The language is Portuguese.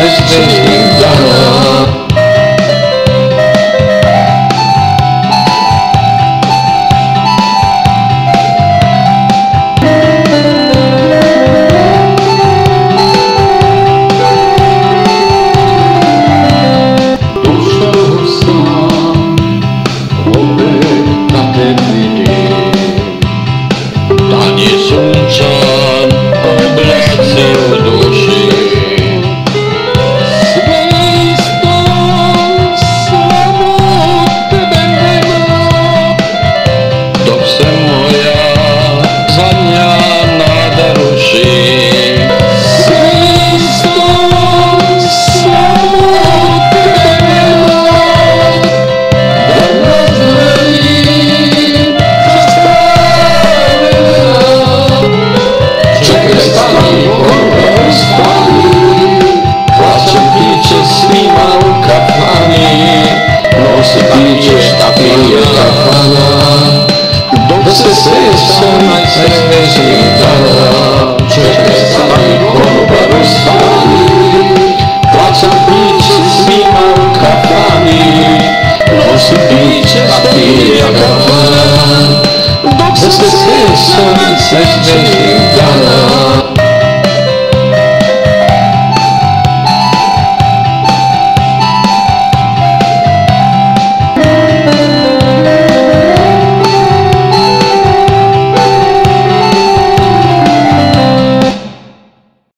谢谢。você está mais exercida Chega e sai e como para o espalho Faça um pitch em cima do cafame Não se pinte esta ilha da mão Você está mais exercida